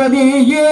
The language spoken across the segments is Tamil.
கணபதியே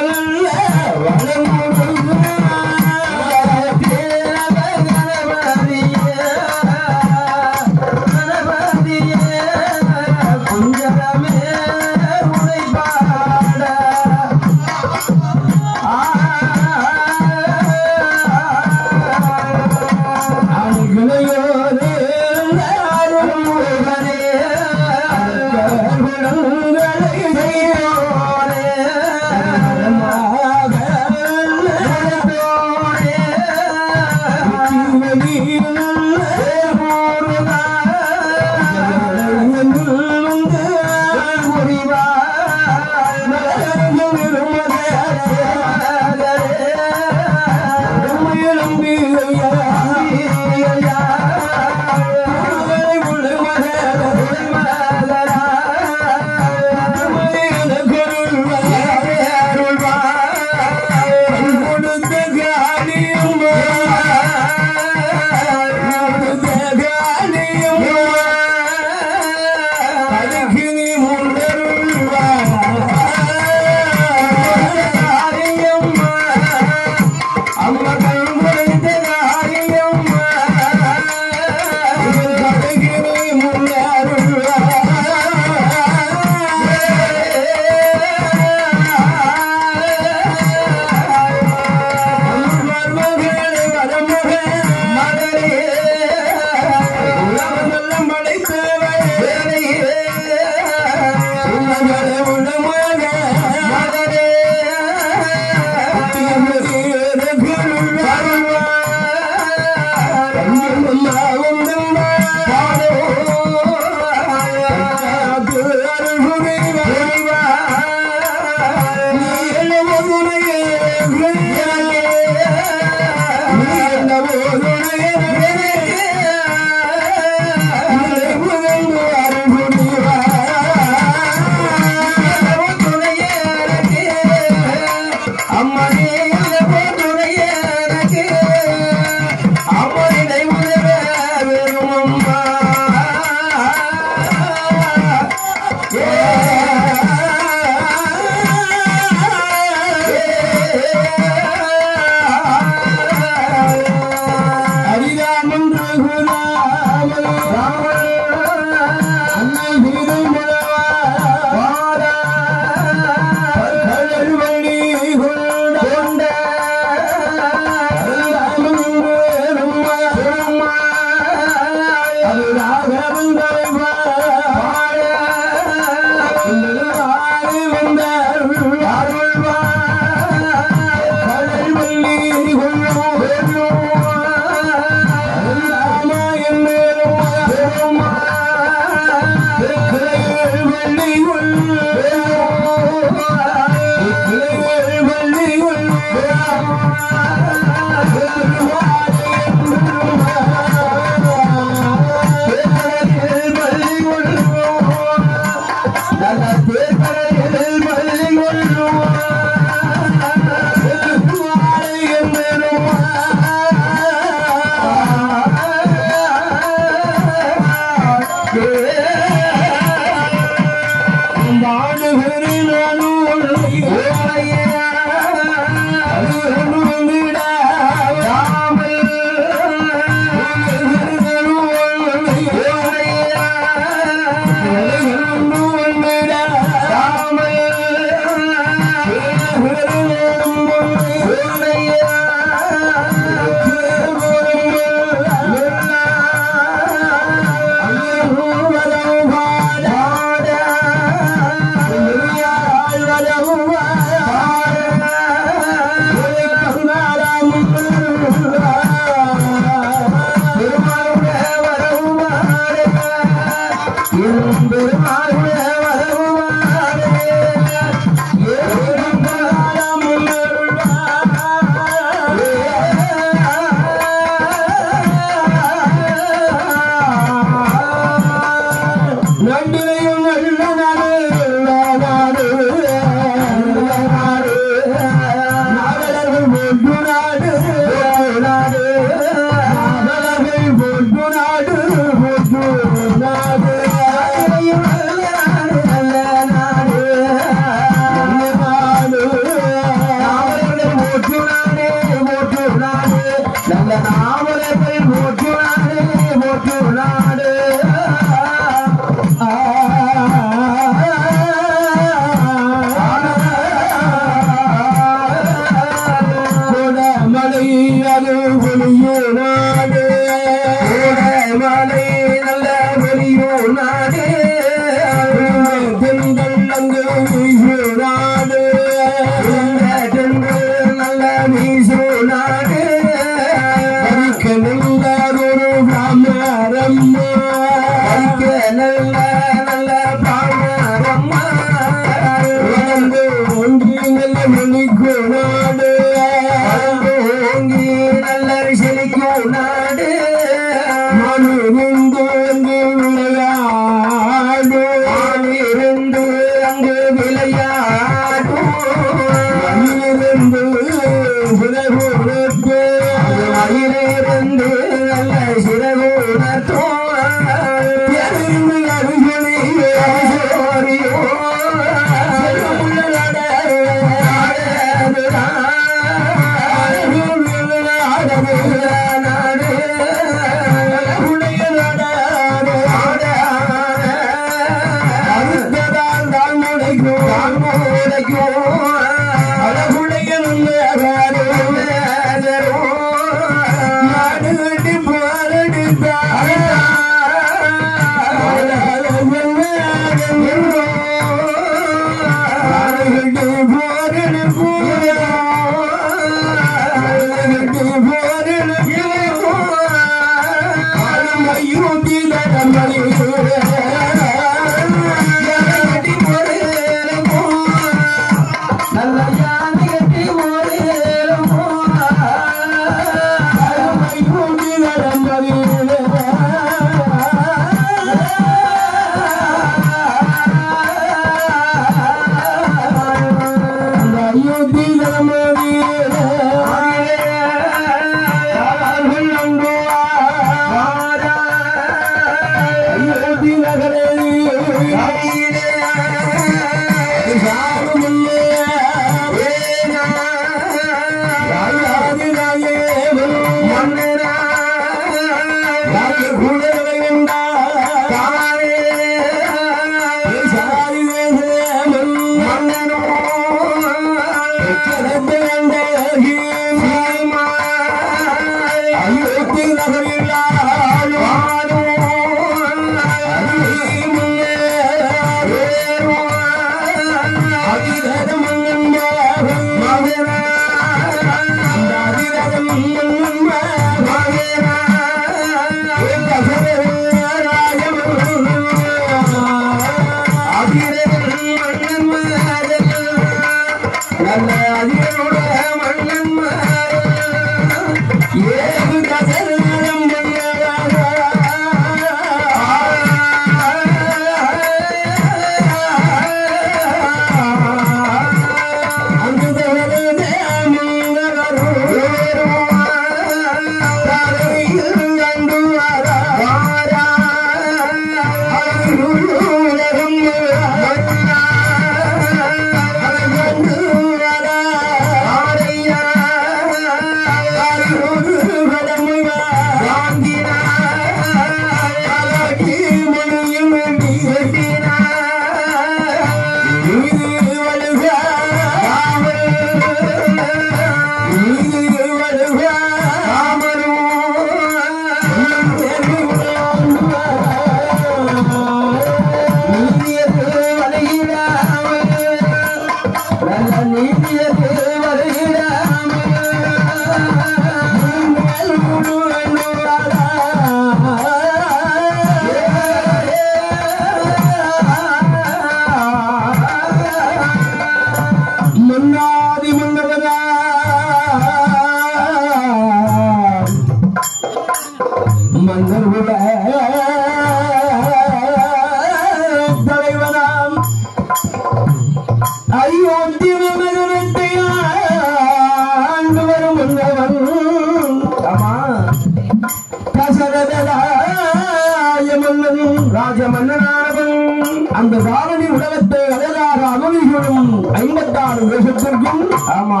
ஆமா.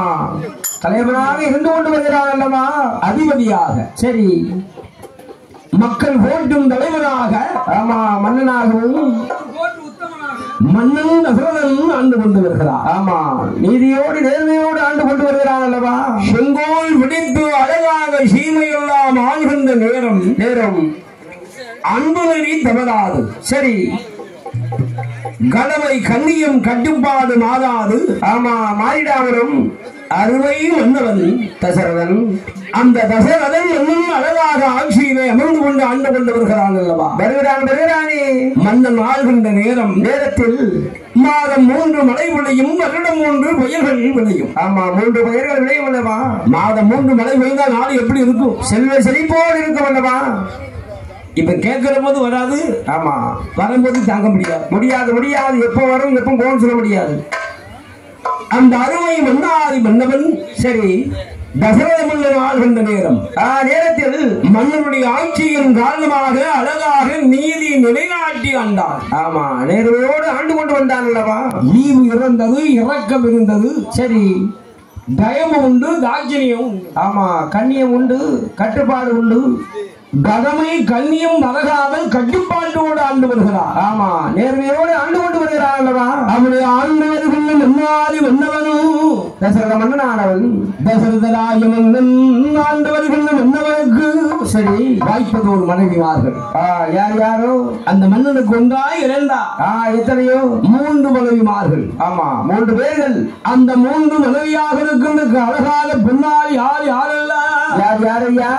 தலைவனாக இருந்து கொண்டு வருகிறான் அல்லவா? அதிபதியாக. சரி. மக்கள் போற்றும் தலைவனாக ஆமா மன்னனாகவும் மன்னன் தசரதன் ஆண்டு கொண்டு வருகிறார். ஆமா. நீதியோடு நேர்மையோடு ஆண்டு கொண்டு வருகிறான் அல்லவா? செங்கோல் விடித்து அழகாக சீமையெல்லாம் ஆழ்கின்ற நேரம். நேரம். அன்பு நெறி தவறாது. சரி. கலவை கண்ணியம் கட்டுப்பாடு மாறாது. ஆமா மாறிடாமலும் அறுவை மன்னவன் தசரதன். அந்த தசரதன் இன்னும் அழகாக ஆட்சியிலே அமர்ந்து கொண்டு ஆண்டு கொண்டு வருகிறான் அல்லவா? வருகிறான் வருகிறானே. மன்னன் ஆள்கின்ற நேரம். நேரத்தில் மாதம் மூன்று மழை விளையும் வருடம் மூன்று பயிர்கள் விளையும். ஆமா மூன்று பயிர்கள் விளையும் அல்லவா? மாதம் மூன்று மழை பெய்தால் நாடு எப்படி இருக்கும்? செல்வ செழிப்போடு இருக்கும் அல்லவா? இப்ப கேட்கிற போது வராது. ஆமா. வரும்போது தாங்க முடியாது. முடியாது முடியாது. எப்ப வரும் எப்ப போகும் சொல்ல முடியாது. அந்த அருமை மன்னாரி மன்னவன் சரி. தசரத மன்னன் ஆள்கின்ற நேரம். ஆ நேரத்தில் மன்னனுடைய ஆட்சியின் காரணமாக அழகாக நீதி நிலைநாட்டி ஆண்டான். ஆமா நேர்மையோடு ஆண்டு கொண்டு வந்தான் அல்லவா? ஈவு இருந்தது இரக்கம் இருந்தது. சரி. தயவு உண்டு தாட்சணியம் உண்டு. ஆமா கண்ணியம் உண்டு கட்டுப்பாடு உண்டு. கதமை கண்ணியம் மறகாமல் கட்டுப்பாட்டோடு ஆண்டு வருகிறார். ஆமா. நேர்மையோடு ஆண்டு கொண்டு வருகிறார் அல்லவா? அவனுடைய ஆண்டு வருகின்ற மன்னாரி மன்னவனும் தசரத மன்னனானவன். தசரதராய மன்னன் ஆண்டு வருகின்ற மன்னவனுக்கு சரி. வாய்ப்பது ஒரு மனைவிமார்கள் யார் யாரோ? அந்த மன்னனுக்கு ஒன்றா இரண்டா? ஆ, எத்தனையோ? மூன்று மனைவிமார்கள். ஆமா மூன்று பேர்கள். அந்த மூன்று மனைவியாக இருக்கின்ற அழகான பெண்ணால் யார் யாரெல்லாம் யார் யாரையா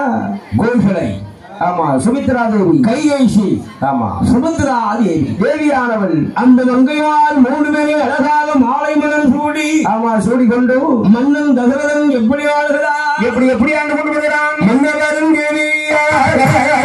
கோசலை ஆமா சுமித்ரா தேவி. கையேசி. ஆமா. சுமித்ரா தேவி. தேவியானவள். அந்த மங்கையால் மூன்று பேரை அழகாக மாலை மலர் சூடி ஆமா சூடி கொண்டு மன்னன் தசரதன் எப்படி ஆளுகிறார் எப்படி எப்படி ஆண்டு கொண்டு வருகிறான்? மன்னவரும் தேவியாக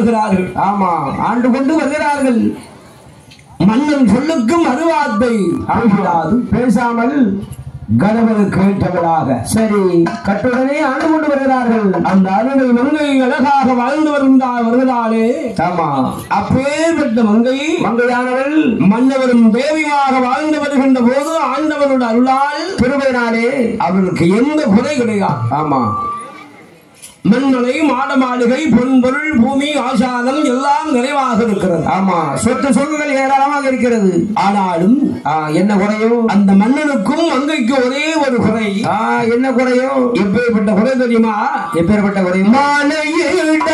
வாழ்கிறார்கள் ஆமா. ஆண்டு கொண்டு வருகிறார்கள். மன்னன் சொல்லுக்கும் அழுகிறாது பேசாமல் கணவன் கேட்டவளாக சரி கட்டுடனே ஆண்டு கொண்டு வருகிறார்கள். அந்த அருமை மங்கை அழகாக வாழ்ந்து வருகின்றார் வருகிறாளே ஆமா. அப்பேற்பட்ட மங்கை மங்கையானவள் மன்னவரும் தேவியாக வாழ்ந்து வருகின்ற போது ஆண்டவனோட அருளால் பெருமையினாலே அவளுக்கு எந்த குறை கிடையாது. ஆமா. மண்மலை மாட மாளிகை பொன்பொருள் பூமி ஆசாதம் எல்லாம் நிறைவாக இருக்கிறது. ஆமா சொத்து சொகுகள் ஏராளமாக இருக்கிறது. ஆனாலும் என்ன குறையும் அந்த மன்னனுக்கும் மங்கைக்கும் ஒரே ஒரு குறை. என்ன குறையும் எப்பேற்பட்ட குறை தெரியுமா? எப்பேற்பட்ட குறை. மாலையிட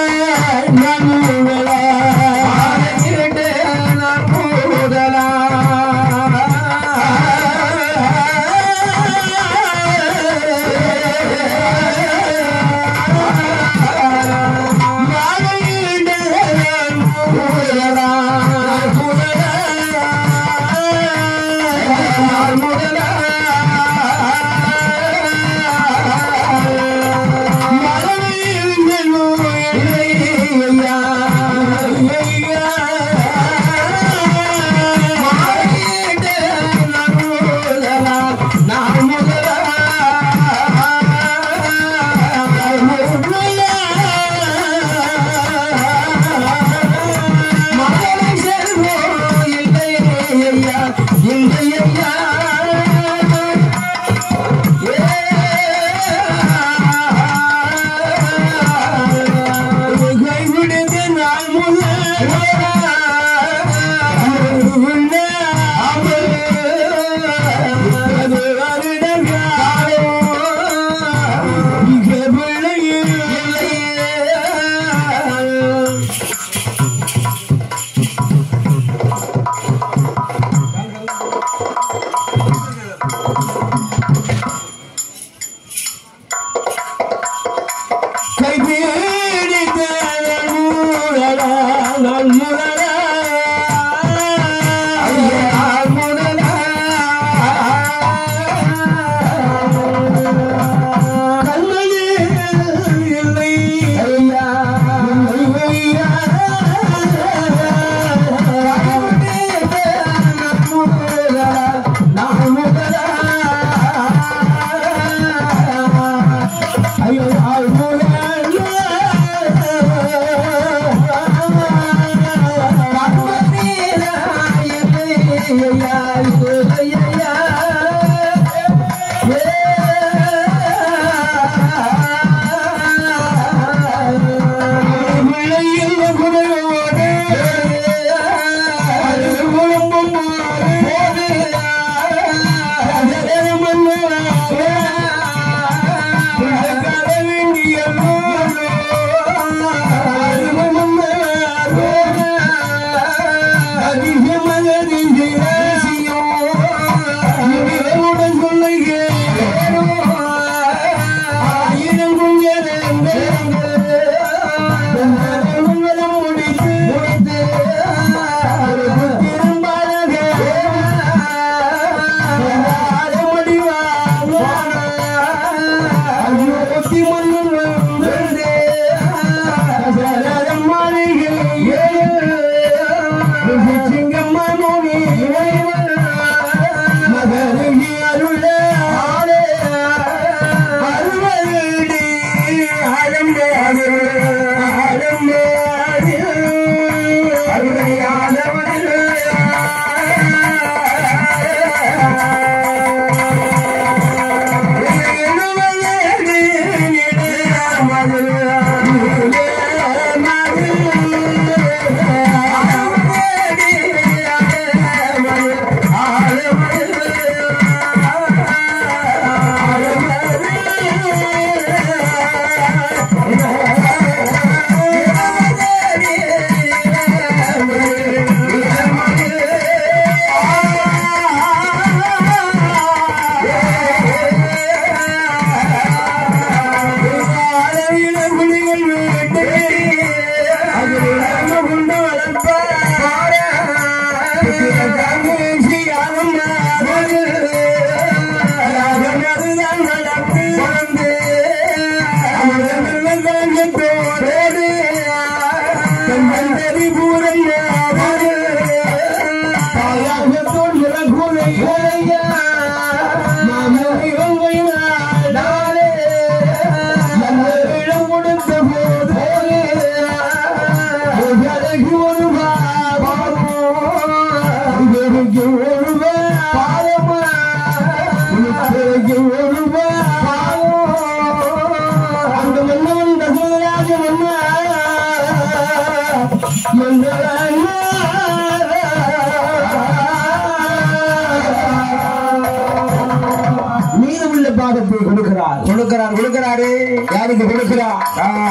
யாருக்கு கொடுக்கிறார்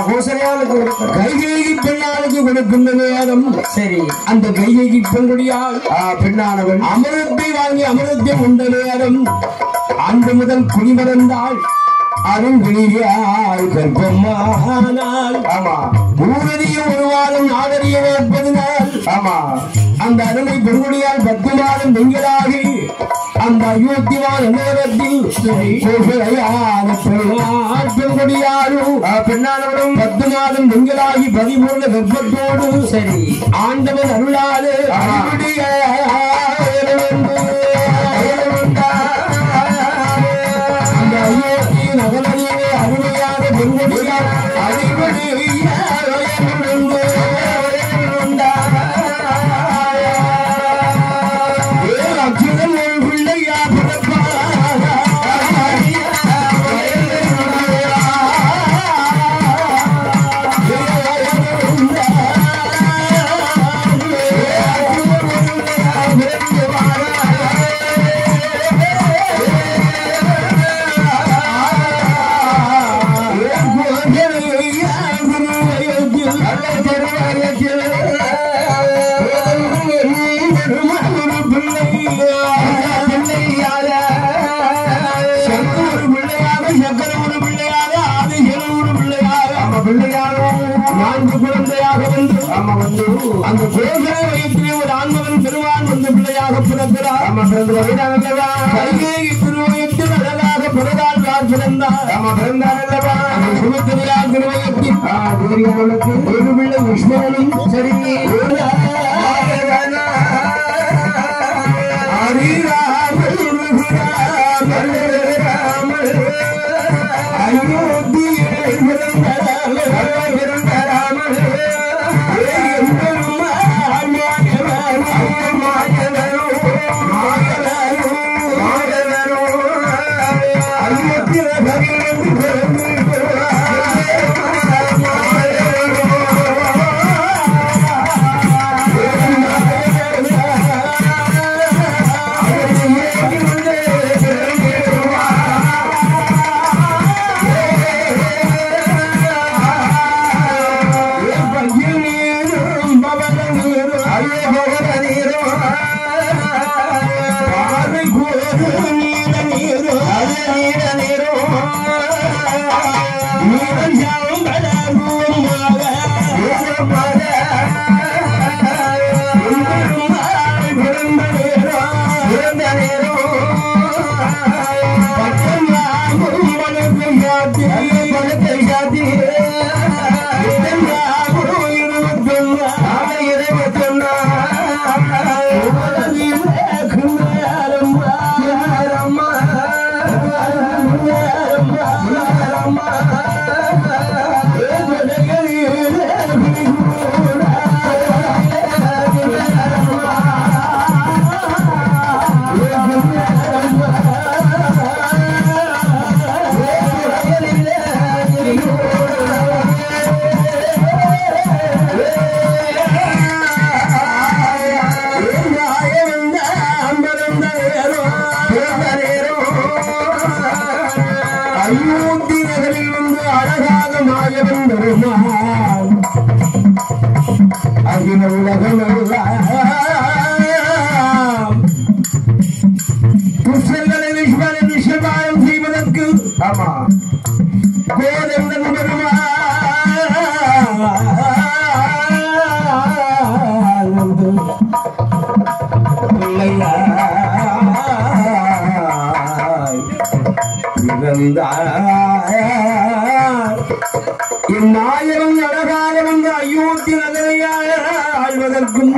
பூசணியாளுக்கு கொடுக்கிறார் கைகேகி பெண்ணாளுக்கு கொடுக்கின்ற நேரம் சரி. அந்த கைகேகி பெண்ணுடையால் ஆ, பெண்ணானவள் அமிர்தத்தை வாங்கி அமிர்தத்தை உண்ட நேரம் அன்று முதல் குடிமறந்தாள் அருங்கிழியால் கர்ப்பமானால். ஆமா. பூரதியும் ஒரு வாரம் நாடறிய வேற்பதினால் ஆமா. அந்த அருமை பெண்குடியால் பத்து மாதம் பெண்களாகி அந்த ஆ, பெண்ணானவளும் பத்து மாதம் பெண்களாகி பதிமூணு கர்ப்பத்தோடு சரி. ஆண்டவன் அருளாலே ஒரு ஆண்மகன் பெருமான் வந்து பிள்ளையாக பிறக்கிறார். திருவயத்தில் அழகாக பிறந்தாள் பிறந்தார். ஆமா பிறந்தார் அல்லவா? திருவயத்தில். ஒரு பிள்ளை விஷ்ணுவனும் சரி.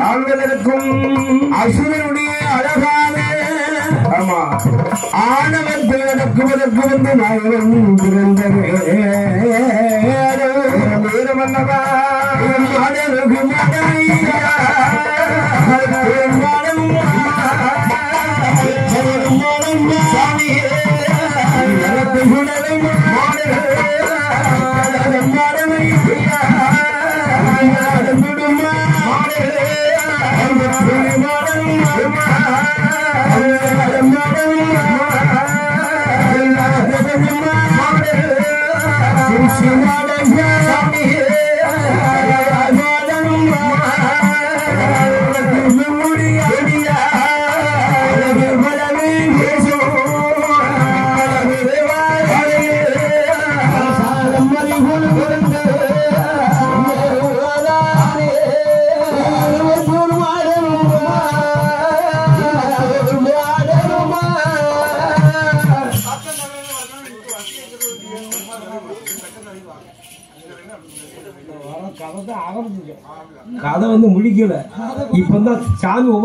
ஆழ்வதற்கும் அசுரனுடைய அழகான ஆமா ஆணவன் பிறக்குவதற்கு வந்து நாயகன் பிறந்தது. வீரமல்லவா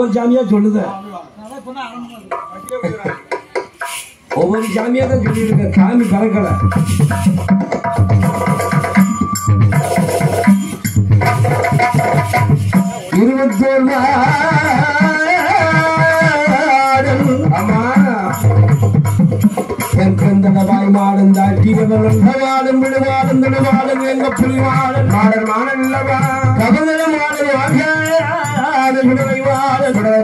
ஒவ்வொரு ஜாமியா சொல்லுது. ஒவ்வொரு ஜாமியா தான் சொல்லியிருக்க. சாமி பறக்கல இருபத்தோரு ஆமா தென்கந்தடவாய் மாடன் தாட்டியவன் வாடும் விடுவாடும் விடுவாடும் எங்க புலிவாடன் மாடன் மாடன் இல்லவா கபதன மாடன் வாங்க விடுவை வாடன் விடுவை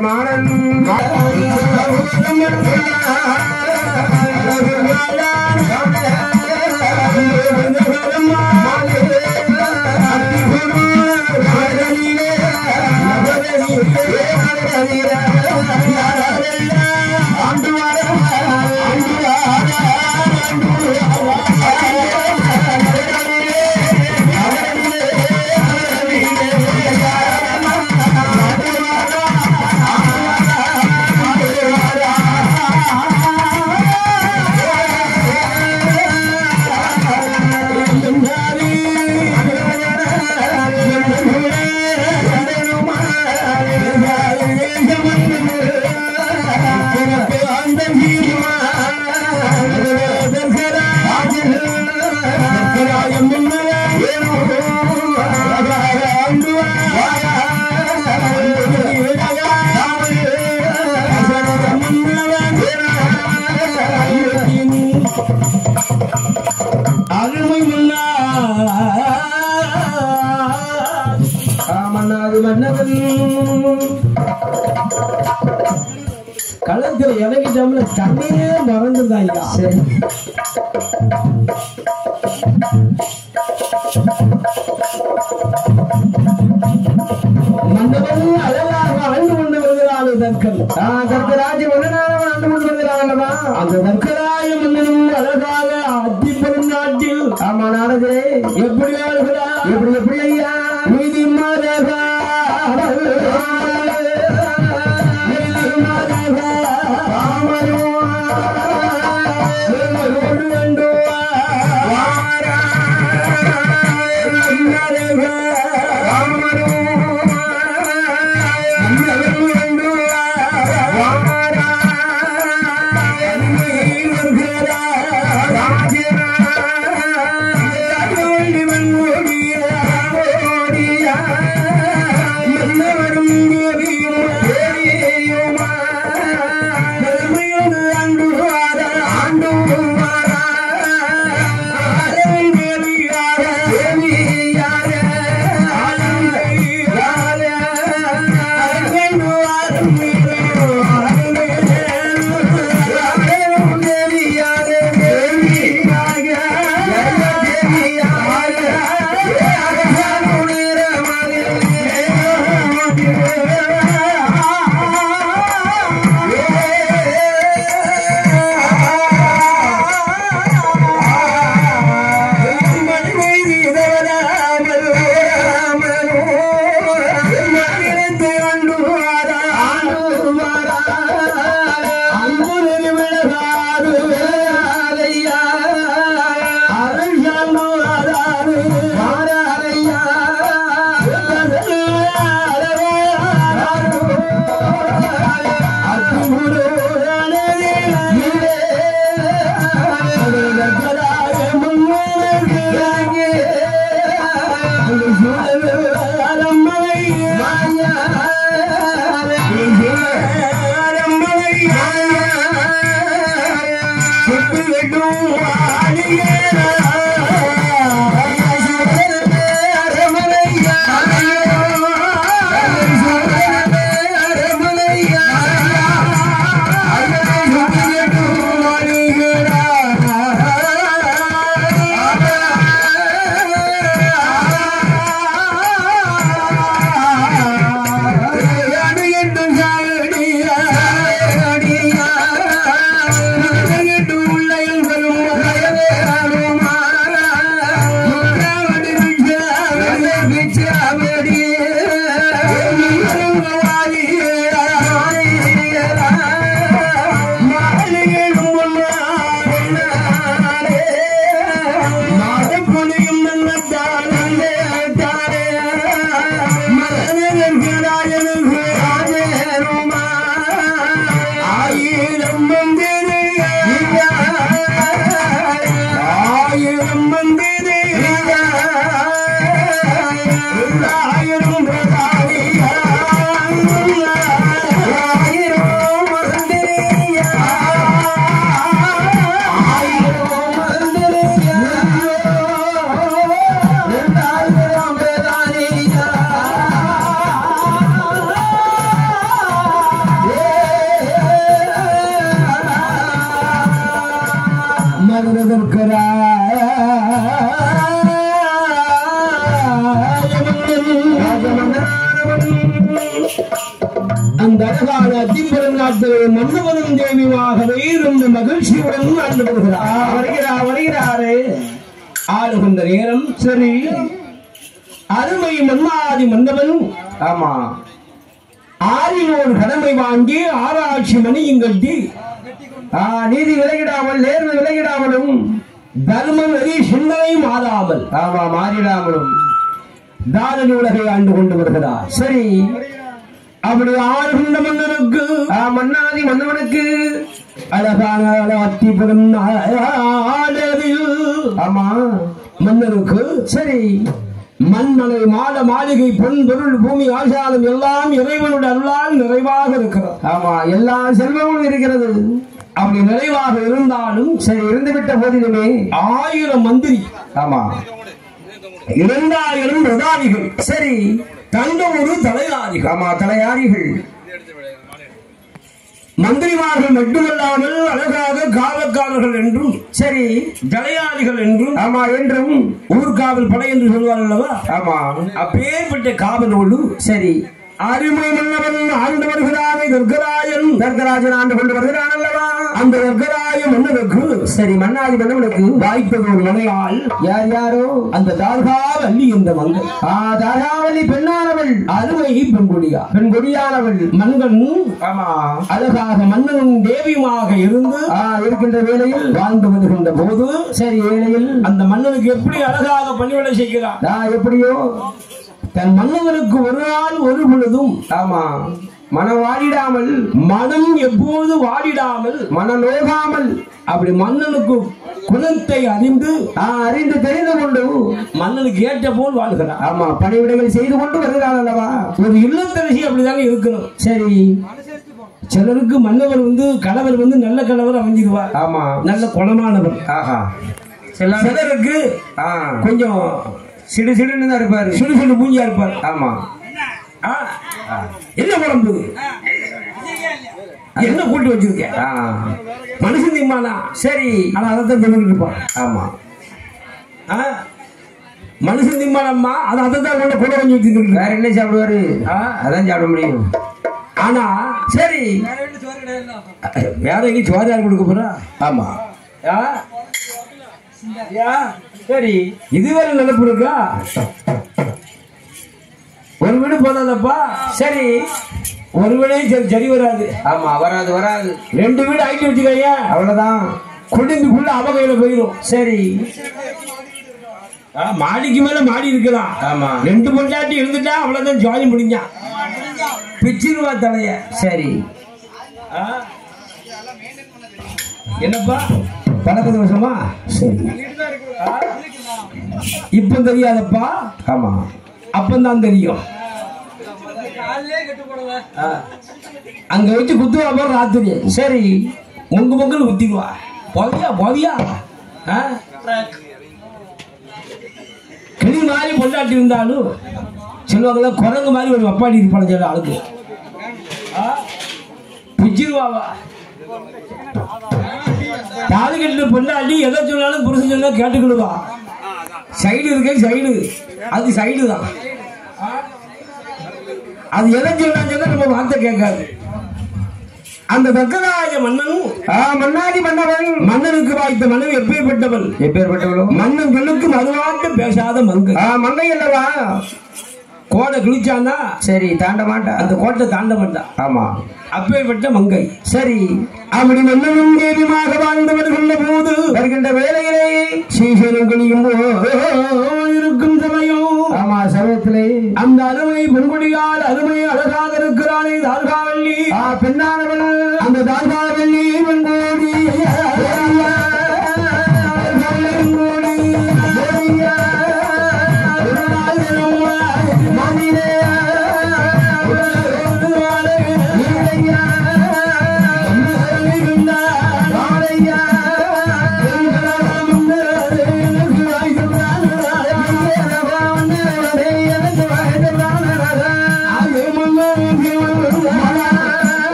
இறங்கிட்டோம்ல மறந்துருந்தாங்க தாரணி உலகை ஆண்டு கொண்டு வருகிறார். சரி. அப்படி ஆளுகின்ற மன்னனுக்கு மன்னாதி மன்னவனுக்கு. அழகான அத்திபுரம் ஆமா. மன்னனுக்கு சரி. மண்மலை மாட மாளிகை பொன் பொருள் பூமி ஆசாரம் எல்லாம் இறைவனுடைய அருளால் நிறைவாக இருக்கிறது. ஆமா எல்லா செல்வமும் இருக்கிறது. அப்படி நிறைவாக இருந்தாலும் சரி இருந்துவிட்ட போதிலுமே ஆயிரம் மந்திரி. ஆமா. இரண்டாயிரம் பிரதானிகள் சரி. ஒரு தலையாரிகள். ஆமா தலையாரிகள். மந்திரிமார்கள் மட்டுமல்லாமல் அழகாக காவல்காரர்கள் என்றும் சரி. ஜலையாளிகள் என்றும் ஆமா என்றும். ஊர்காவல் படை என்று சொல்வார் அல்லவா? ஆமா. அப்பேற்பட்ட காவலோடு சரி. அருமை மன்னவன் ஆண்டு வருகிறானே கர்கராயன் கர்கராஜன் ஆண்டு கொண்டு வருகிறான் அல்லவா அந்த கர்கராய மன்னனுக்கு சரி மன்னாதி மன்னவனுக்கு வாய்ப்பது ஒரு மனையாள் யார் யாரோ? அந்த தார்காவல்லி இந்த மங்கை. ஆ தார்காவல்லி பெண்ணானவள் அருமை பெண்குடியா. பெண்குடியானவள் மன்னன் ஆமா. அழகாக மன்னனும் தேவியுமாக இருந்து இருக்கின்ற வேளையில் வாழ்ந்து வருகின்ற போது சரி வேளையில் அந்த மன்னனுக்கு எப்படி அழகாக பணிவிடை செய்கிறார் எப்படியோ? தன் மன்னவனுக்கு ஒரு நாள் ஒரு பொழுதும் ஆமா மனம் வாடிடாமல் மனம் எப்போது வாடிடாமல் மனம் நோகாமல் அப்படி மன்னனுக்கு குணத்தை அறிந்து அறிந்து தெரிந்து கொண்டு மன்னனுக்கு ஏற்ற போல் வாழ்கிறார். ஆமா பணிவிடைகள் செய்து கொண்டு வருகிறார் அல்லவா? ஒரு இல்லத்தரசி அப்படிதானே இருக்கணும். சரி சிலருக்கு மன்னவர் வந்து கணவர் வந்து நல்ல கணவர் அமைஞ்சிருவார் ஆமா. நல்ல குணமானவர். ஆஹா. சிலருக்கு கொஞ்சம் சிடு சிடுன்னு தான் இருப்பாரு. சிடு சிடு மூஞ்சியா இருப்பார். ஆமா. என்ன குழம்பு? என்ன கூட்டி வச்சிருக்க? மனுஷன் திம்மானா? சரி. ஆனா அதைத்தான் தின்னுட்டு இருப்பான். ஆமா. மனுஷன் திம்மானம்மா அதை அதை தான் கொண்டு கூட கொஞ்சம் வச்சுட்டு வேற என்ன சாப்பிடுவாரு? அதான் சாப்பிட முடியும். ஆனா சரி. வேற எங்கேயும் சோறு யார் கொடுக்க போறா? ஆமா. சரி. இதுவரை நினைப்பு இருக்கா? ஒரு வீடு போதாதப்பா? சரி. ஒரு வீடையும் சரி சரி வராது. ஆமா வராது வராது. ரெண்டு வீடு ஆக்கி வச்சுக்கோங்க. அவ்வளவுதான். குடும்பிக்குள்ள அவ கையில போயிடும் சரி. ஆ, மாடிக்கு மேல மாடி இருக்கலாம். ஆமா. ரெண்டு பொண்டாட்டி இருந்துட்டா அவ்வளவுதான் ஜாலி முடிஞ்சான் பிச்சிருவா தலைய. சரி. ஆ? என்னப்பா? பழக்கத்து வருஷமா சரி? இப்ப தெரியாதப்பா? ஆமா. அப்பந்தான் தெரியும். அங்க வச்சு குத்துவா போற ராத்திரி. சரி. முங்கு முங்குன்னு குத்திடுவா பொவியா பொவியா? ஆ? கிளி மாதிரி பொண்டாட்டி இருந்தாலும் சொல்லுவாங்களா குரங்கு மாதிரி ஒரு அப்பாடி இருப்பான சொல்ல ஆளுக்கு. ஆ? தாலி கட்டின பொண்டாட்டி எதை சொன்னாலும் புருஷன் சொன்னா கேட்டுக்கிடுவா. சைடு இருக்கு சைடு அது சைடு தான். அது எதை சொன்னா சொன்னா நம்ம வார்த்தை கேட்காது. அந்த தக்கராஜ மன்னன் ஆ மன்னாதி மன்னவன். மன்னனுக்கு வாய்த்த மன்னன் எப்பேற்பட்டவன்? எப்பேற்பட்டவளோ? மன்னன் பெண்ணுக்கு மறுவாட்டு பேசாத மங்கை. மங்கை அல்லவா? கோடை கிழிச்சான்னா சரி தாண்ட மாட்டா. அந்த கோட்டை தாண்ட மாட்டான் ஆமா. அப்பேற்பட்ட மங்கை. சரி. அப்படி மன்னனும் தேவியமாக வாழ்ந்து வருகின்ற போது வருகின்ற வேலையிலே சீசனங்களையும் இருக்கும் சமயம். ஆமா சமயத்திலே. அந்த அருமை பொன்குடியால் அருமை அழகாக இருக்கிறானே தார்காவல்லி. ஆ பெண்ணானவள். அந்த தார்காவல்லி வெண்கோடி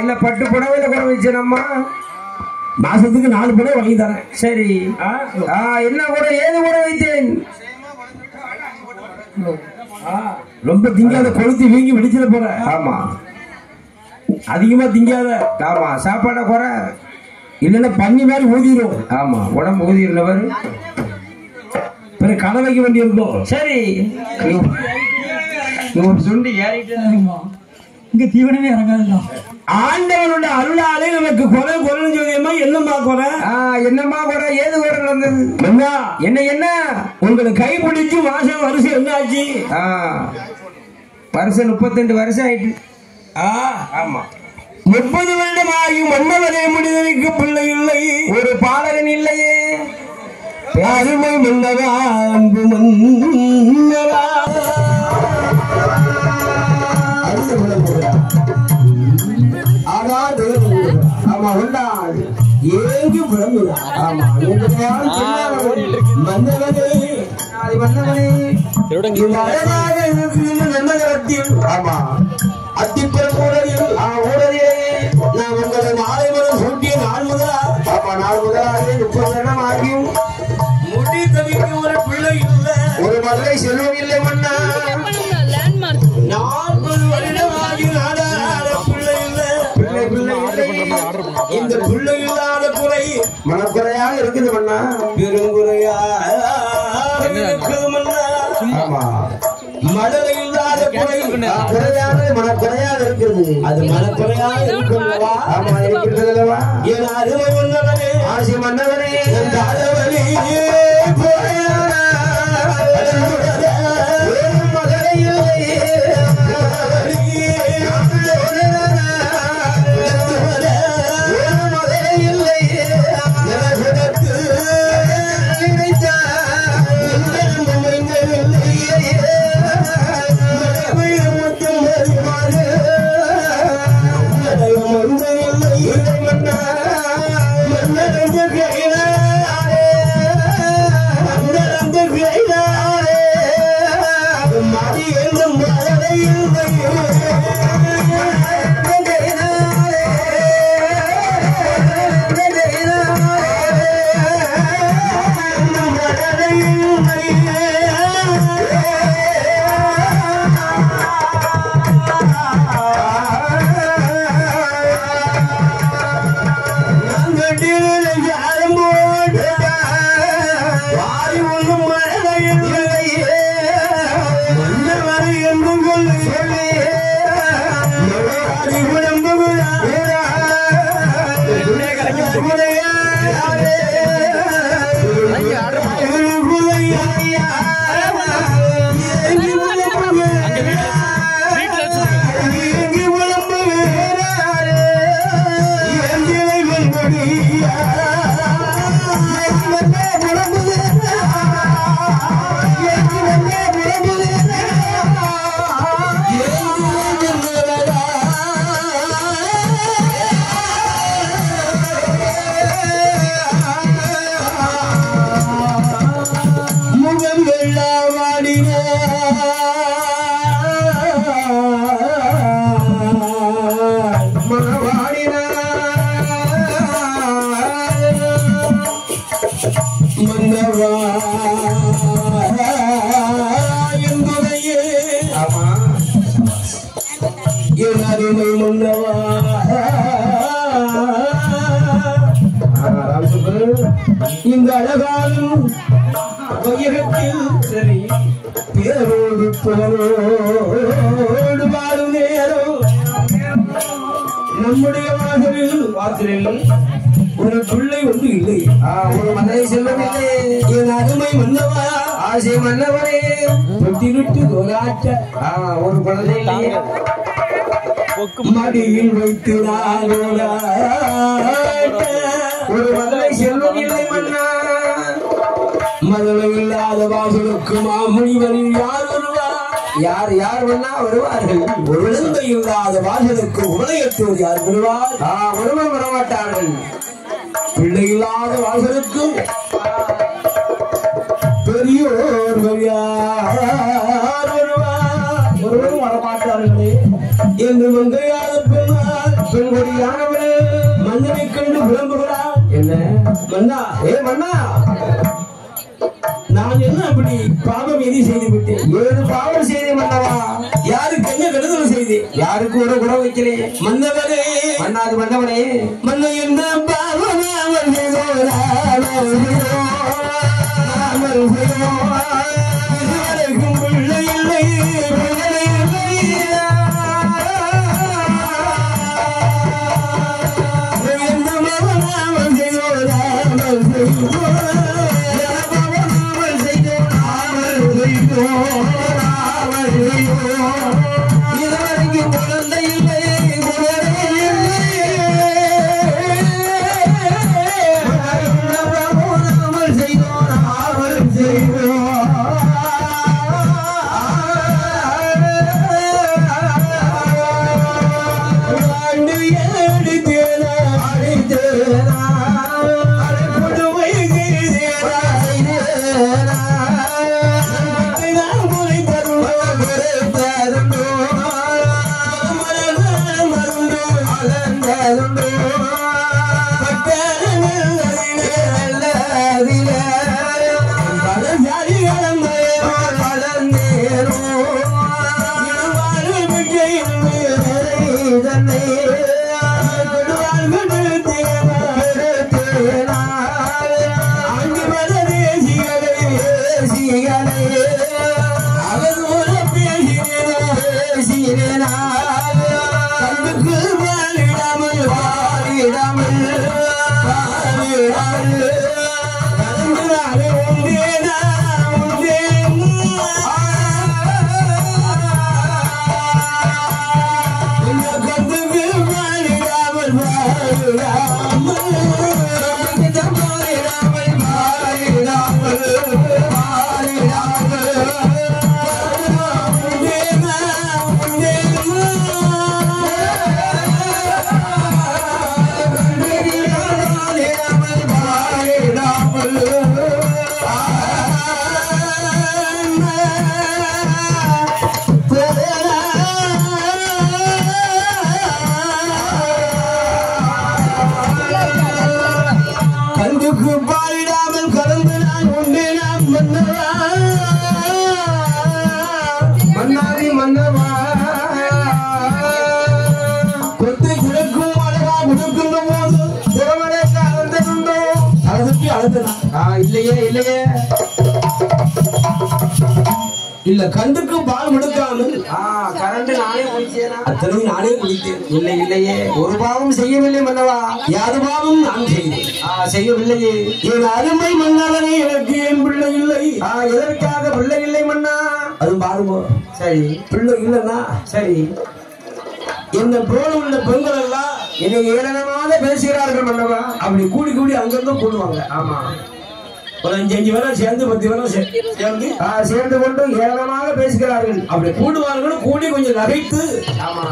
இல்ல பட்டு புடவையில குறை வச்சனம்மா மாசத்துக்கு நாலு படம் வாங்கி தரேன் சரி என்ன குறை ஏது குறை வைத்தேன் ஆ, ரொம்ப திங்காத கொளுத்தி வீங்கி வெடிச்சிட போற ஆமா அதிகமா திங்காத ஆமா சாப்பாட குறை இல்லைன்னா பண்ணி மாதிரி ஊதிடும் ஆமா உடம்பு ஊதியிருந்தவர் பிறகு கடை வைக்க வேண்டி இருக்கும் சரி ஒரு சுண்டி ஏறிட்டு இங்க தீவனமே இறங்காதுல்ல ஆண்டவனுடைய அருளாலே நமக்கு குறை குறைன்னு சொல்லியம்மா என்னம்மா குறை? என்னம்மா குறை? ஏது குறை நடந்தது என்ன என்ன என்ன? உங்களை கை பிடிச்சு மாசம் வருஷம் என்ன ஆச்சு வருஷம் முப்பத்தெண்டு வருஷம் ஆயிட்டு. ஆ, ஆமா. முப்பது வருடம் ஆகியும் மன்னவனே மனிதனுக்கு பிள்ளை இல்லை. ஒரு பாலகன் இல்லையே. அருமை மன்னவா அன்பு மன்னவா. ஆமா ஏங்கி விளங்குதான் ஆமா மன்னவனே இருக்கிற நன்னகரத்தில் ஆமா. நான் உங்களை நாளை முதல் சூட்டிய நாள் முதலா ஆமா நாள் முதலாக முப்பது வருடம் ஆகியும் முடி தவிக்க ஒரு பிள்ளை இல்லை. ஒரு மதுரை செல்வம் இல்லை மன்னா. மனக்குறையாக இருக்குது மன்னா பெருங்குறையா ஆமா இல்லாத மனக்குறையாக இருக்கிறது. அது மனக்குறையாக இருக்கிறதா ஆமா என் அருமை மன்னவனே ஆசி மன்னவனே. என் புகழோடு வாழும் நேரம். நம்முடைய வாசலில் வாசலில் ஒரு பிள்ளை ஒன்று இல்லை. ஒரு மதுரை செல்வம் இல்லை என் அருமை மன்னவா? ஆசை மன்னவனே தொட்டிலிட்டு கோலாட்ட. ஆ, ஒரு குழந்தை இல்லையே மடியில் வைத்து. ஒரு மதுரை செல்வம் இல்லை மன்னா. மதுரை இல்லாத வாசலுக்கு மாமுனிவரில் யார் வருவார் யார் யார் வண்ணா வருவார்கள். ஒரு விழுந்தை இல்லாத வாசலுக்கு உலகத்தோர் யார் வருவார்? ஆ, வரமாட்டார்கள். பிள்ளை இல்லாத வாசலுக்கு. பெரியோர் யார் வருவார். ஒருவரும் வரமாட்டார்களே. என்று மந்திரியாத பெண்ணால் பெண்கொடியானவளே மன்னனை கண்டு விளம்புகிறார் என்ன? மன்னா? ஏ மன்னா! நான் என்ன அப்படி எதி செய்து விட்டேன். ஏழு பாவம் செய்தே மன்னவா? யாருக்கு என்ன கெடுதல் செய்தேன். யாருக்கு ஒரு குணம் வைக்கலையே மன்னவனே. மன்னாது மன்னவனே. மன்ன என்ன பாவம் இல்ல கண்டுக்கு பால் கொடுக்காமல் கரண்ட் நானே குடிச்சேனா? அத்தனை நானே குடித்தேன். இல்லை இல்லையே. ஒரு பாவம் செய்யவில்லை மன்னவா? யாது பாவம் நான் செய்தேன். செய்யவில்லையே. என் அருமை மன்னவனே எனக்கு என் பிள்ளை இல்லை. ஆ, எதற்காக பிள்ளை இல்லை மன்னா? அது பாருங்க. சரி பிள்ளை இல்லைன்னா சரி. என்ன போல உள்ள பெண்கள் எல்லாம் என்னை ஏளனமாக பேசுகிறார்கள் மன்னவா? அப்படி கூடி கூடி அங்கங்க கூடுவாங்க ஆமா. ஒரு அஞ்சு பேரும் சேர்ந்து பத்து பேரும் சேர்ந்து சேர்ந்து கொண்டு ஏளனமாக பேசுகிறார்கள். அப்படி கூடுவார்கள் கூடி கொஞ்சம் நகைத்து ஆமா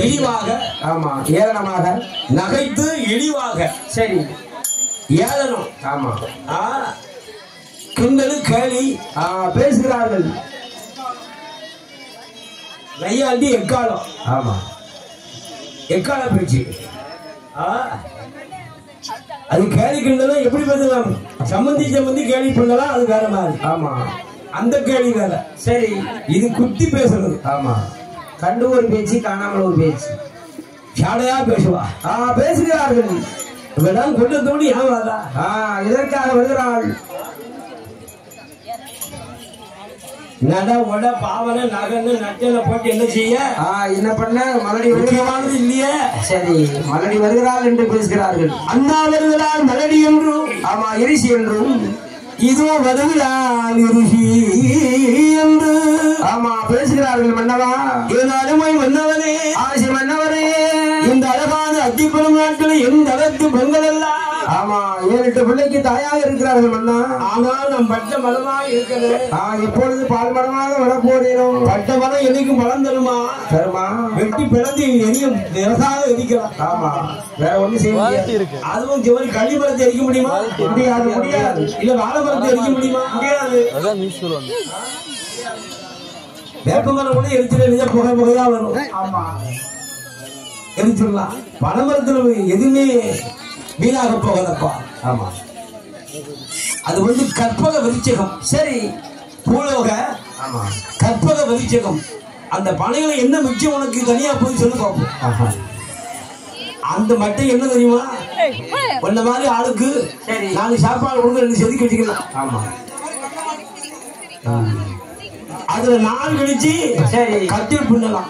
இழிவாக ஆமா ஏளனமாக நகைத்து இழிவாக. சரி. ஏளனம் ஆமா ஆ, கிண்டலு கேலி பேசுகிறார்கள். நையாண்டி எக்காலம்? ஆமா. எக்கால பேச்சு? ஆ, அது கேலி கிண்டலும் எப்படி பேசலாம்? சம்மந்தி சம்மந்தி கேலி பண்ணலாம் அது வேற மாதிரி. ஆமா. அந்த கேலி வேற. சரி. இது குத்தி பேசுறது. ஆமா. கண்டு ஒரு பேச்சு காணாமல் ஒரு பேச்சு. சாடையா பேசுவா? ஆ, பேசுகிறார்கள். இவெல்லாம் கொண்டு ஏன் வாதா ஆ, இதற்காக வருகிறாள். நட உட பாவனை நகன்னு போட்டு என்ன செய்ய? ஆ, என்ன பண்ண? மலடி முக்கியமானது இல்லையே. சரி மலடி வருகிறாள் என்று பேசுகிறார்கள். அண்ணா வருகிறாள் மலடி என்றும் ஆமா இரிசி என்றும் இதோ வருகிறாள் இருஷி என்று. ஆமா பேசுகிறார்கள் மன்னவா. என் அருமை மன்னவனே. ஆசி மன்னவரே. இந்த அழகான அத்திப்பெரும் நாட்களில் என் தளத்து பெண்கள் எல்லாம் ஆமா ஏழு எட்டு பிள்ளைக்கு தாயாக இருக்கிறார்கள் மன்னா ஆனால் நம் பட்ட மரமாக இருக்கிறது. ஆ, இப்பொழுது பால் மரமாக வரப்போறேனோ பட்ட மரம் என்னைக்கு பலம் தருமா தருமா வெட்டி பிளந்து எரியும் நிறசாக எரிக்கலாம் ஆமா வேற ஒண்ணும் செய்ய முடியாது. அதுவும் சிவரி களி மரத்தை எரிக்க முடியுமா? முடியாது முடியாது. இல்ல வாழை மரத்தை எரிக்க முடியுமா? முடியாது. வேப்ப மரம் கூட எரிச்சிட புகை புகையா வரும். ஆமா. எரிச்சிடலாம். பனைமரத்துல எதுவுமே வீணாக போகலப்பா ஆமா. அது வந்து கற்பக விருச்சகம் சரி பூலோக ஆமா. கற்பக விருச்சகம் அந்த பனைகளை என்ன மிச்சம் உனக்கு தனியா போய் சொல்லு பார்ப்போம். அந்த மட்டை என்ன தெரியுமா? உன்ன மாதிரி ஆளுக்கு சரி. நாலு சாப்பாடு கொடுங்க ரெண்டு செதுக்கி வச்சுக்கலாம். ஆமா. அதுல நாள் கழிச்சு சரி. கட்டில் பின்னலாம்.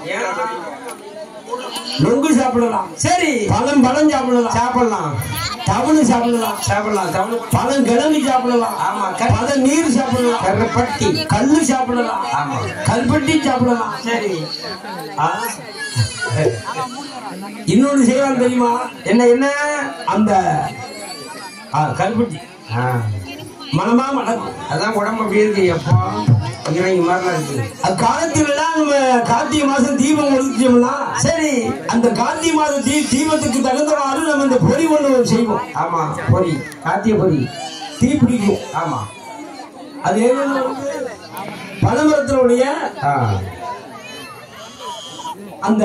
நொங்கு சாப்பிடலாம். சரி. பழம் பழம் சாப்பிடலாம். சாப்பிடலாம். தவணு சாப்பிடலாம். சாப்பிடலாம் தமிழ் பழம் கிழங்கு சாப்பிடலாம். ஆமா, க- பழ நீர் சாப்பிடலாம். கருப்பட்டி. கல்லு சாப்பிடலாம். ஆமா. கல்பட்டி சாப்பிடலாம். சரி? இன்னொன்னு செய்வாங்க தெரியுமா? என்ன என்ன? அந்த ஆ, கல்பட்டி. மனமா மணக்கும் அதான் உடம்பு அப்படி இருக்கு எப்போ? இறங்கி மாதிரிலாம் இருக்கு. அக்காலத்துல எல்லாம் நம்ம கார்த்திகை மாசம் தீபம் ஒழிச்சோம்னா சரி அந்த கார்த்திகை மாத தீ தீபத்துக்கு தகுந்தவாறு நம்ம இந்த பொறி ஒண்ணு செய்வோம். ஆமா பொரி காத்திய பொரி தீ பிடிக்கும். ஆமா. அது பனைமரத்தினுடைய அந்த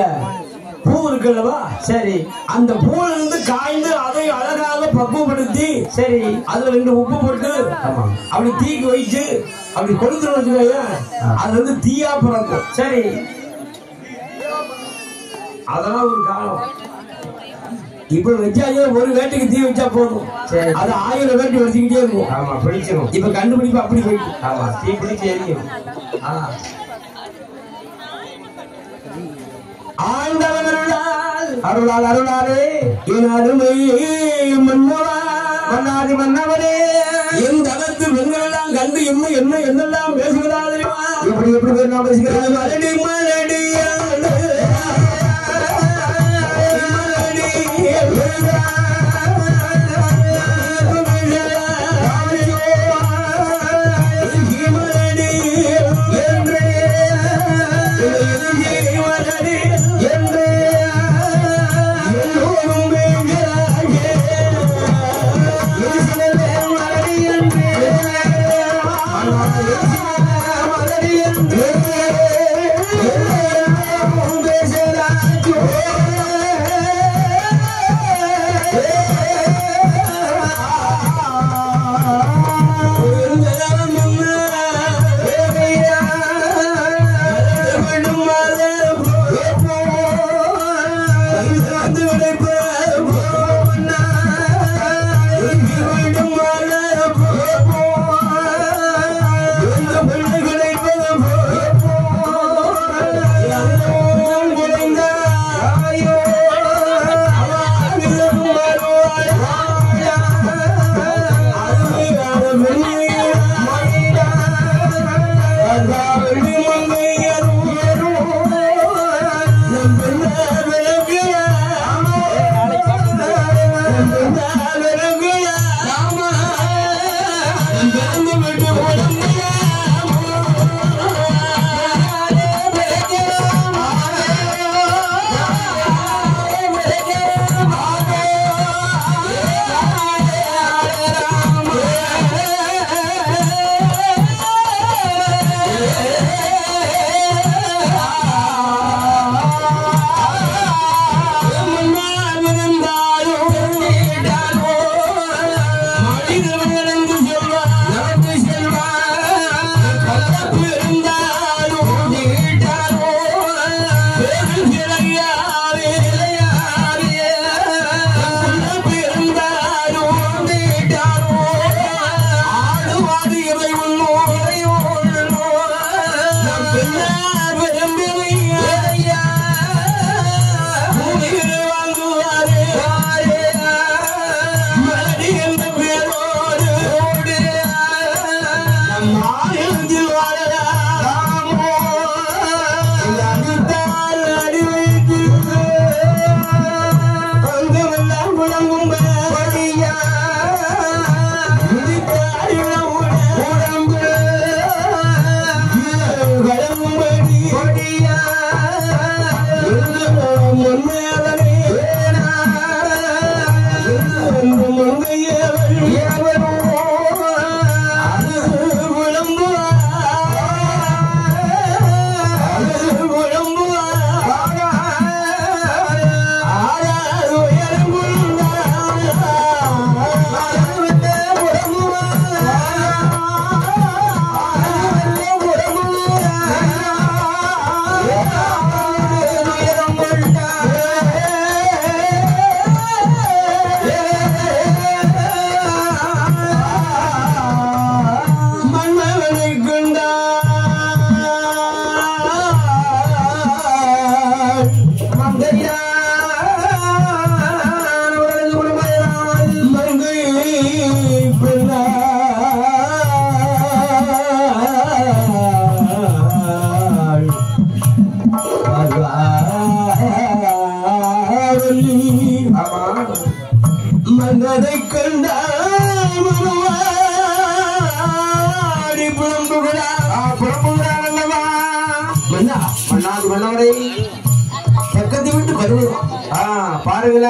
பூ இருக்குல்லவா சரி. அந்த பூல இருந்து காய்ந்து அதை அழகாக பக்குவப்படுத்தி சரி. அதுல ரெண்டு உப்பு போட்டு அப்படி தீக்கு வச்சு அப்படி கொளுத்து வச்சுக்கோங்க அது வந்து தீயா பிறக்கும். சரி. அதெல்லாம் ஒரு காலம். இப்ப வச்சாலே ஒரு வேட்டைக்கு தீ வச்சா போதும். சரி. அது ஆயிரம் வேட்டி வச்சுக்கிட்டே இருக்கும். ஆமா பிடிச்சிரும். இப்ப கண்டுபிடிப்பு அப்படி போயிட்டு. ஆமா தீ பிடிச்சு எரியும். ஆ. ஆண்டவன் அருளால் அருளால் அருளாலே என் அருமை மன்னவா. மன்னாதி மன்னவனே. என் தகத்து பெண்களெல்லாம் கண்டு என்ன என்ன என்னெல்லாம் பேசுகிறா தெரியுமா? எப்படி எப்படி பேர் நான் பேசுகிறேன் மலடி மலடி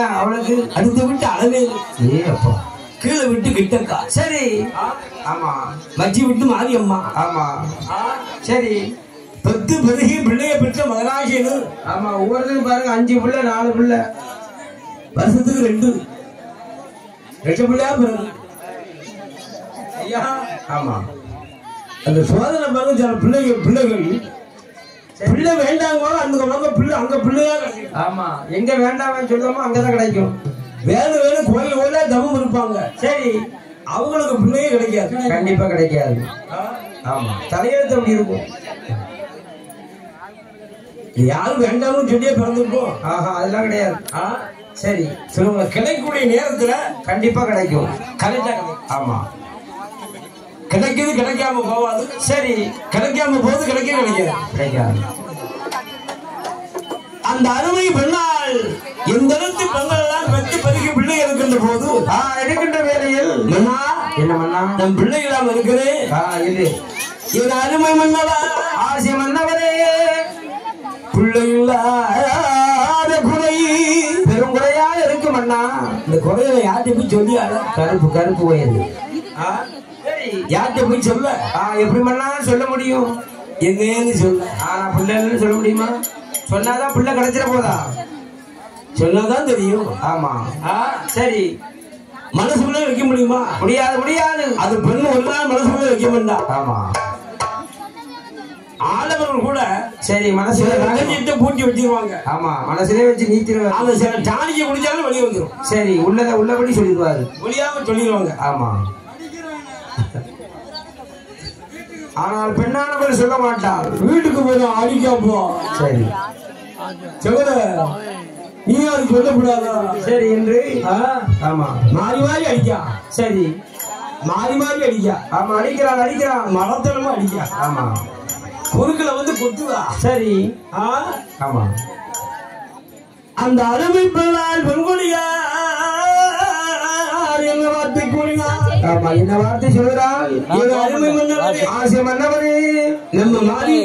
அவளுக்கு அடுத்த விட்டு அளவே கீழே விட்டு கிட்டக்கா சரி. ஆமா. மச்சி விட்டு மாரியம்மா ஆமா. சரி. பத்து பெருகி பிள்ளைய பெற்ற மகராஜனு. ஆமா ஒவ்வொருத்தரும் பாருங்க அஞ்சு புள்ள நாலு புள்ள. வருஷத்துக்கு ரெண்டு. ரெண்டு பிள்ளையா பிறகு? ஐயா. ஆமா. அந்த சோதனை பாருங்க சில பிள்ளைகள் பிள்ளைகள். பிள்ளை வேண்டாங்க அந்த அவங்க பிள்ளை அங்க பிள்ளையா கிடைக்கும். ஆமா எங்க வேண்டாம் சொல்லுமோ அங்கதான் கிடைக்கும். வேணும் வேணும் கோயில் கோயிலா தவம் இருப்பாங்க. சரி. அவங்களுக்கு பிள்ளையே கிடைக்காது. கண்டிப்பா கிடைக்காது? ஆமா தலையெழுத்து அப்படி இருக்கும்? யாரும் வேண்டாம்னு சொல்லியே பிறந்திருப்போம். ஆஹா அதெல்லாம் கிடையாது. ஆ? சரி. சிலவங்க கிடைக்கக்கூடிய நேரத்துல கண்டிப்பா கிடைக்கும். கிடைக்கும். ஆமா. கிடைக்குது கிடைக்காம போவாது. சரி கிடைக்காம போது கிடைக்க கிடைக்காது. கிடைக்காது. அந்த அருமை பெண்ணால் எந்த இடத்து பெண்கள் எல்லாம் பெற்று பெருகி பிள்ளை இருக்கின்ற போது இருக்கின்ற வேளையில் மன்னா என்ன பண்ணா நம் பிள்ளைகளாம் இருக்கிறேன் இது அருமை மன்னவா ஆசி மன்னவரே. பிள்ளையில்லாத குறை பெருங்குறையா இருக்கும் அண்ணா இந்த குறையை யார்கிட்ட போய் சொல்லியாட? கருப்பு கருப்பு வயது யார்கிட்ட போய் சொல்ல ஆ எப்படி மண்ணா சொல்ல முடியும்? எங்கன்னு சொல்ல. ஆனா பிள்ளைன்னு சொல்ல முடியுமா? சொன்னாதான் பிள்ளை கிடைச்சிட போதா? சொன்னாதான் தெரியும். ஆமா? சரி. மனசுக்குள்ளே வைக்க முடியுமா? முடியாது முடியாது. அது பெண்ணு ஒரு நாள் மனசுக்குள்ளே வைக்க வேண்டாம். ஆமா. ஆடவர்கள் கூட சரி சில மனசுல ரகசியத்தை பூட்டி வச்சிருவாங்க. ஆமா மனசுலயே வச்சு நீத்திருவாரு அந்த சில டானிக்கு குடிச்சாலும் வெளியே வந்துடும் சரி உள்ளத உள்ளபடி சொல்லிடுவாரு. ஒளியாம சொல்லிடுவாங்க. ஆமா. ஆனால் பெண்ணானவர் சொல்ல மாட்டாள் வீட்டுக்கு போய் அடிக்கா போ. சரி. நீ அது சொல்லக்கூடாதா? சரி என்று? ஆமா. மாறி மாறி அடிக்கா சரி. மாறி மாறி அடிக்கா ஆமா அடிக்கிறான் அடிக்கிறான் மரத்தனமா அடிக்கா ஆமா. குறுக்குல வந்து கொத்துதா சரி? ஆமா. அந்த அருமை பிள்ளால் பெண்கொடியா என்ன வார்த்தை கூறினார்? ஆமா என்ன வார்த்தை மன்னவரே ஆசை மன்னவரே நம்ம மாறி.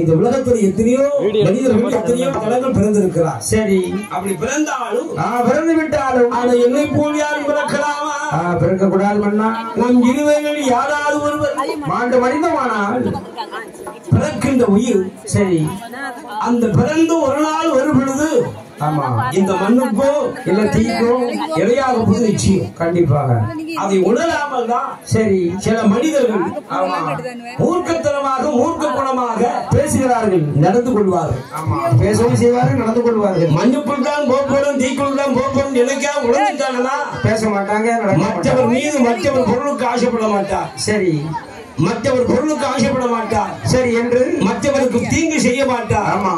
இந்த உலகத்தில் எத்தனையோ மனிதர்கள் எத்தனையோ கடங்கள் பிறந்திருக்கிறார். சரி அப்படி பிறந்தாலும் பிறந்து விட்டாலும் ஆனா என்னை போல் யாரும் பிறக்கலாமா? பிறக்க கூடாது மன்னா. நம் இருவரில் யாராவது ஒருவர் மாண்டு மனிதமானால் பிறக்கின்ற உயிர். சரி அந்த பிறந்து ஒரு நாள் ஒரு பொழுது ஆமா. இந்த மண்ணுக்கோ இல்ல தீக்கோ இரையாக போது நிச்சயம் கண்டிப்பாக அதை உணராமல் தான் சரி சில மனிதர்கள் ஆமா. மூர்க்கத்தனமாக மூர்க்க குணமாக பேசுகிறார்கள் நடந்து கொள்வார்கள். ஆமா. பேசவும் செய்வார்கள் நடந்து கொள்வார்கள். மண்ணுக்குள் தான் போப்போடும் தீக்குள் தான் நினைக்கா உணர்ந்துட்டாங்கன்னா பேச மாட்டாங்க நடக்க மாட்டாங்க. மற்றவர் மீது மற்றவர் பொருளுக்கு ஆசைப்பட மாட்டார். சரி. மற்றவர் பொருளுக்கு ஆசைப்பட மாட்டார். சரி என்று? மற்றவருக்கு தீங்கு செய்ய மாட்டார். ஆமா.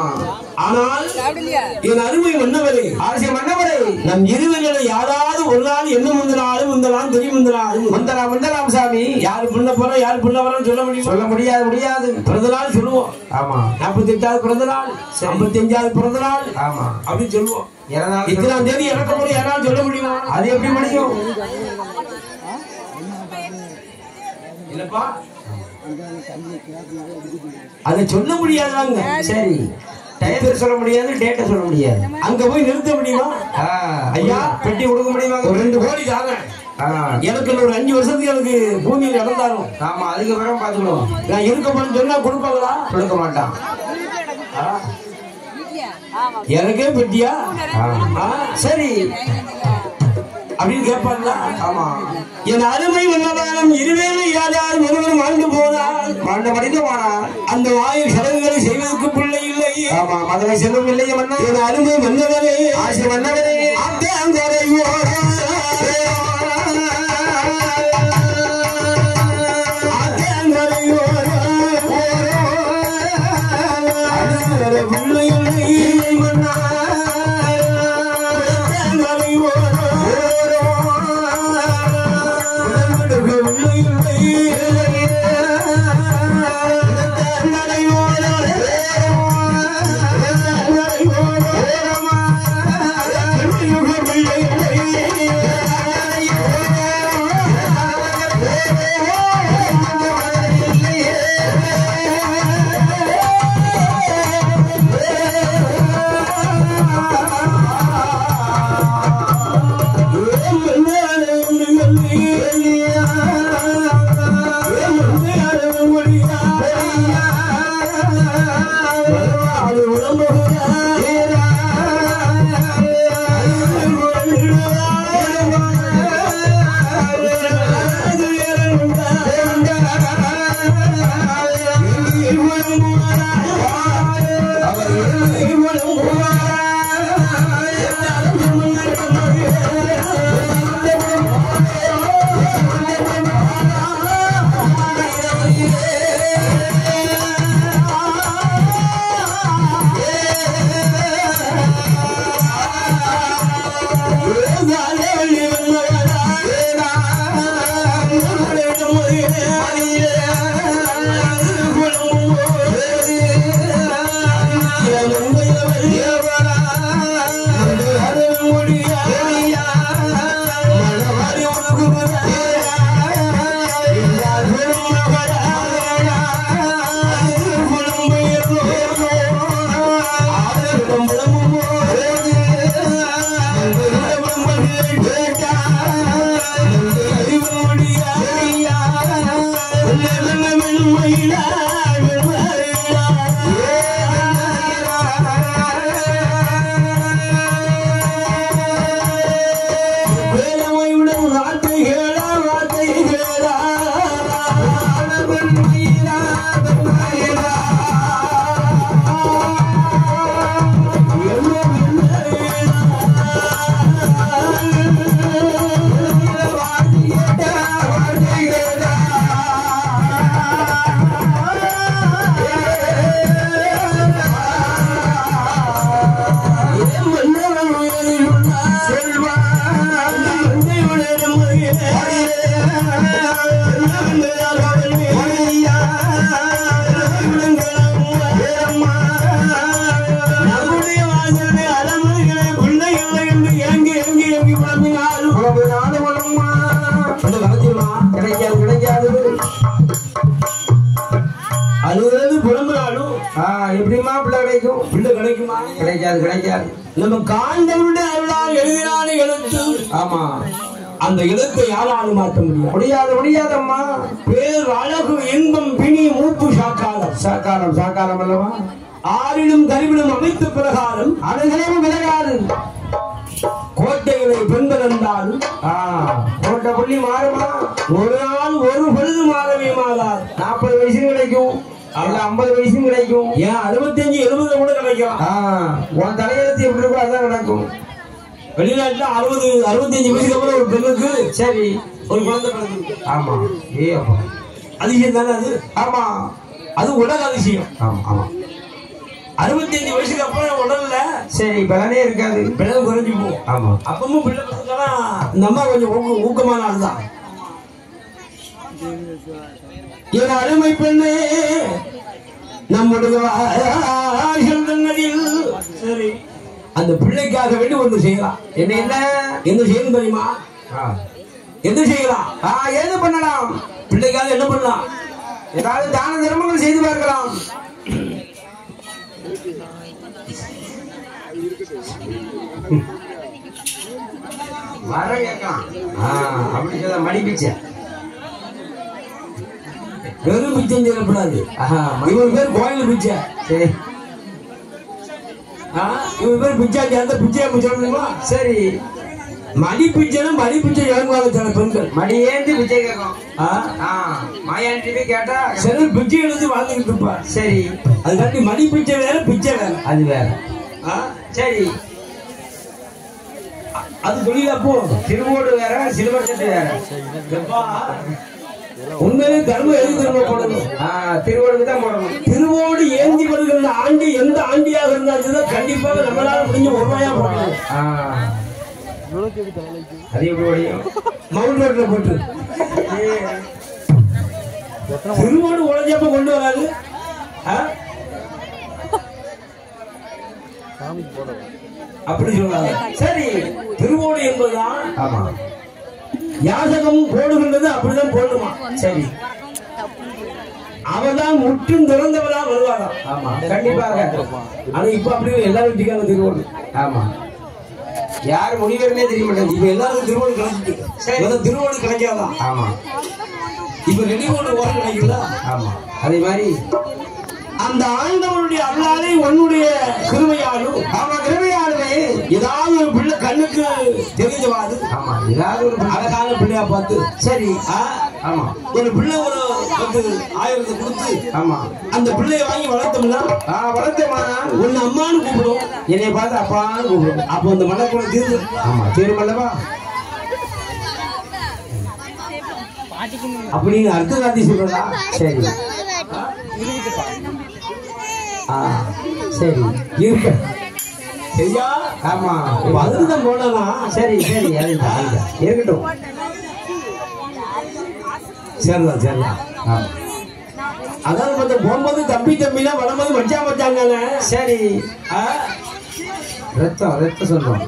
ஆனால் என் அருமை மன்னவரே ஆசை மன்னவரே. நம் இருவர்களை யாராவது ஒரு நாள் என்ன முந்தினாலும் முந்தலாம் தெரியும் முந்தினாலும். முந்தலாம் முந்தலாம் சாமி. யாரு பின்ன போறோம் யாரு பின்ன போறோம் சொல்ல முடியும்? சொல்ல முடியாது முடியாது. பிறந்த நாள் சொல்லுவோம். ஆமா. நாற்பத்தி எட்டாவது பிறந்த நாள் ஐம்பத்தி அஞ்சாவது பிறந்த நாள் ஆமா. அப்படின்னு சொல்லுவோம். இத்தனாம் தேதி இறக்க முடியும் யாராவது சொல்ல முடியுமா? அது எப்படி முடியும்? இல்லப்பா அதை சொல்ல முடியாதாங்க. சரி. டயத்தை சொல்ல முடியாது டேட்டை சொல்ல முடியாது. அங்க போய் நிறுத்த முடியுமா? ஐயா, பெட்டி கொடுக்க முடியுமா? ரெண்டு கோடி தாங்க. எனக்கு இன்னும் ஒரு அஞ்சு வருஷத்துக்கு எனக்கு பூமியில் இறந்தாலும் ஆமா அதுக்கப்புறம் பாத்துக்கலாம் நான் இருக்க போறேன்னு சொன்னா கொடுப்பாங்களா? கொடுக்க மாட்டான். எனக்கே பெட்டியா? சரி. அப்படின்னு கேட்பாங்களா ஆமா என் அருமை உன்னதானம் இருவேளை யாரால் ஒருவர் வாழ்ந்து போனால் வாழ்ந்த மனிதமானா அந்த வாயில் செலவுகளை செய்வதற்கு பிள்ளை இல்லை ஆமா மதுரை செலவு இல்லை என் அருமை மன்னவரே ஆசை மன்னவரே அந்த அந்த பிள்ளை வெளிநாட்டுல அறுபது அறுபத்தஞ்சு வயசுக்கு அப்புறம் ஒரு பெண்ணுக்கு சரி ஒரு குழந்தை பிறகு ஆமா ஏ அப்பா அதிசயம் தானே அது ஆமா அது உலக அதிசயம் ஆமா ஆமா அறுபத்தஞ்சு வயசுக்கு அப்புறம் உடல்ல சரி பலனே இருக்காது பிளவு குறைஞ்சு போகும் ஆமா அப்பவும் பிள்ளை பிறந்தானா இந்த அம்மா கொஞ்சம் ஊக்க- ஊக்கமான ஆளுதான் என் அருமை பெண்ணே நம்முடைய சரி அந்த பிள்ளைக்காக வேண்டி ஒன்று செய்யலாம் என்ன என்ன என்ன செய்யணும் தெரியுமா. என்ன செய்யலாம் ஏது பண்ணலாம்? பிள்ளைக்காக என்ன பண்ணலாம்? ஏதாவது தான தர்மங்கள் செய்து பார்க்கலாம். வர கேட்கலாம். அப்படி சொல்ல மடிப்பிச்ச. வெறும் பிச்சை ஆஹா இவன் பேர் கோயில் பிச்சை. சரி. இவன் பேர் பிச்சாச்சி அந்த பிச்சையை சொல்லணுமா சரி. மடி பிச்சைனா மடி பிச்சை இறங்குவாங்க சில பெண்கள். மடி ஏந்தி பிச்சை கேட்கும். மாயாண்டி போய் கேட்டா சிலர் பிச்சை எழுதி வாழ்ந்துகிட்டு இருப்பா சரி. அதுக்காண்டி மடி பிச்சை வேற பிச்சை வேற. அது வேற. சரி. அது சொல்லியா போ. திருவோடு வேற சிலுவர் வேற. உண்மையிலே தர்மம் எது திரும்ப போடணும்? திருவோடுக்கு தான் போடணும். திருவோடு ஏந்தி வருகிற ஆண்டி எந்த ஆண்டியாக இருந்தாலும் கண்டிப்பாக நம்மளால முடிஞ்ச உண்மையா போடணும். மவுண்ட் ரோட்ல போட்டு. திருவோடு உழைஞ்சப்ப கொண்டு வராது. அப்படி சொல்லாங்க சரி திருவோடு என்பதுதான் ஆமா. யாசகம் போடுகின்றது அப்படிதான் போடணுமா சரி. அவதான் முற்றும் திறந்தவளா வருவாராம் ஆமா கண்டிப்பாக. ஆனா இப்ப அப்படி எல்லாரும் வச்சுக்காங்க திருவோடு ஆமா. யார் முனிவர்னே தெரிய மாட்டேங்குது. இப்ப எல்லாரும் திருவோடு. முதல்ல திருவோடு கிடைக்காதான் ஆமா. இப்ப ரெடிமோடு ஓரம் கிடைக்குதா ஆமா. அதே மாதிரி அந்த ஆண்டவனுடைய அருளாலே உன்னுடைய கிருமையாலும் ஆமா கிருமையாளுமே ஏதாவது ஒரு பிள்ளை கண்ணுக்கு தெரிஞ்சவாது ஆமா ஏதாவது ஒரு. அழகான பிள்ளையா பார்த்து சரி ஆமா. ஒரு பிள்ளை ஒரு பத்து ஆயிரத்தை கொடுத்து ஆமா. அந்த பிள்ளைய வாங்கி வளர்த்தோம்னா ஆ வளர்த்தேமா உன்னை அம்மான்னு கூப்பிடும் என்னை பார்த்து அப்பான்னு கூப்பிடும் அப்போ அந்த மனக்குள்ள தீர்ந்து ஆமா தீர்மல்லவா அப்படின்னு அர்த்த காந்தி சொல்றதா? சரி. ஆ சரி. இருக்க சரியா ஆமா. இப்ப அதுக்கு தான் போனலாம் சரி சரி. அதுதான், அதுதான். இருக்கட்டும். சரிதான் சரிதான். அதாவது மத்த போகும்போது தம்பி தம்பிலாம் வரும்போது மச்சா மச்சாங்க சரி. ரத்தம் ரத்த சொந்தம்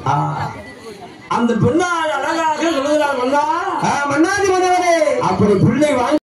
அந்த பெண்ணால் அழகாக சொல்லுகிறார் மன்னா. மன்னாதி மன்னவரே. அப்படி பிள்ளை வாங்கி